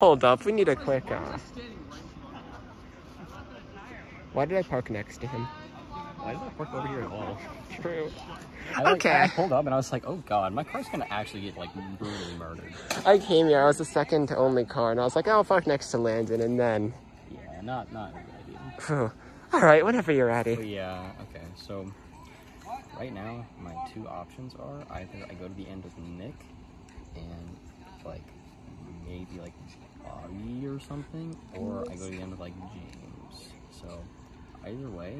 Hold up, we need a quick, uh... Why did I park next to him? Why did I park over here at all? True. I, like, Okay. I pulled up and I was like, oh god, my car's gonna actually get like brutally murdered. I came here, I was the second to only car, and I was like, I'll park next to Landon, and then... Yeah, not not a good idea. Alright, whenever you're ready. yeah, okay, so right now my two options are either I go to the end of Nick and like maybe like Bobby or something, or I go to the end of like James. So either way,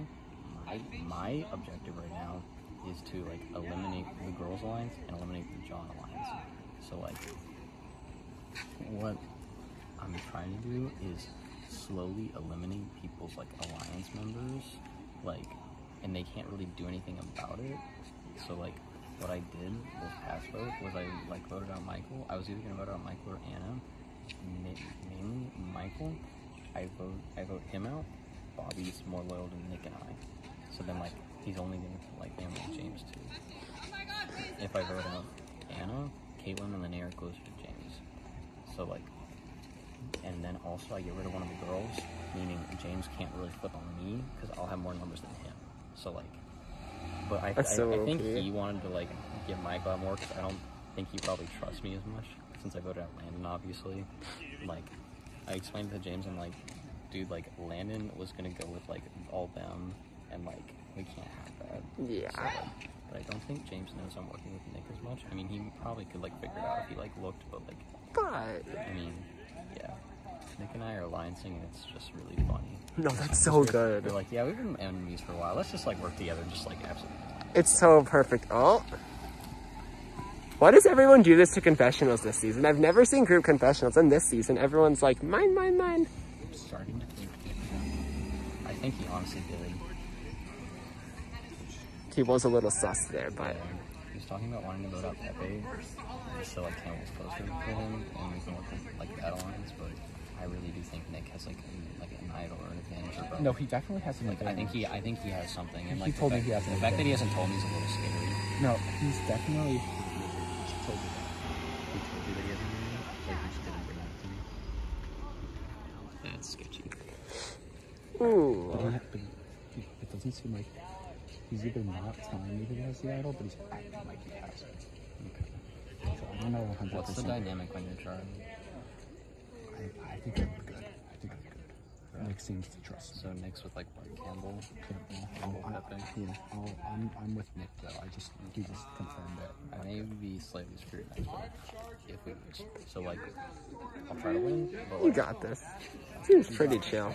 my my objective right now is to like eliminate the girls alliance and eliminate the John alliance. So like what I'm trying to do is slowly eliminate people's like alliance members, like, and they can't really do anything about it. So like, what I did this past vote was I like voted out Michael. I was either gonna vote out Michael or Anna. Ma- mainly Michael. I vote I vote him out. Bobby's more loyal to Nick and I. So then like he's only gonna like family with James too. If I vote out Anna, Caitlin, and then Eric goes to James. So like and then also I get rid of one of the girls, meaning James can't really flip on me because I'll have more numbers than him. So like, but I, I, so I think OP. he wanted to like give Michael out more because I don't think he probably trusts me as much since I voted out Landon. Obviously, like I explained to James, I'm like, dude, like Landon was gonna go with like all them, and like we can't have that. Yeah. So, like, but I don't think James knows I'm working with Nick as much. I mean, he probably could like figure it out if he like looked, but like But... I mean, yeah. Nick and I are alliancing, and it's just really funny. No, that's so We're good. like, yeah, we've been enemies for a while. Let's just like work together and just like absolutely. It's so perfect. Oh. Why does everyone do this to confessionals this season? I've never seen group confessionals, and this season everyone's like, mine, mine, mine. I'm starting to think. I think he honestly did. He was a little sus there, but Yeah. He was talking about wanting to vote out Pepe, just so like Campbell was closer to him, and we can work with like that alliance. But I really do think Nick has like an, like an idol or an advantage over. No, he definitely has an Like I think he, I think he has something. And He like told the me he has an the fact that he hasn't told me is a little scary. No, he's definitely. He told you that he hasn't made it? Like, he just didn't bring it to me? That's sketchy. Ooh. he, but it doesn't seem like he's either not telling me that he has the idol, but he's acting like he has it. Okay. So I don't know 100%. What's the dynamic when you're trying? I, I think I'm good. I think I'm good. Nick seems to trust me. So Nick's with like what, Campbell? Campbell I'll, Pepe? yeah, I'll, I'm, I'm with Nick though. I just he just confirmed it. I may be slightly screwed next week if we lose. So like, I'll try to win. But You got this. Seems pretty chill.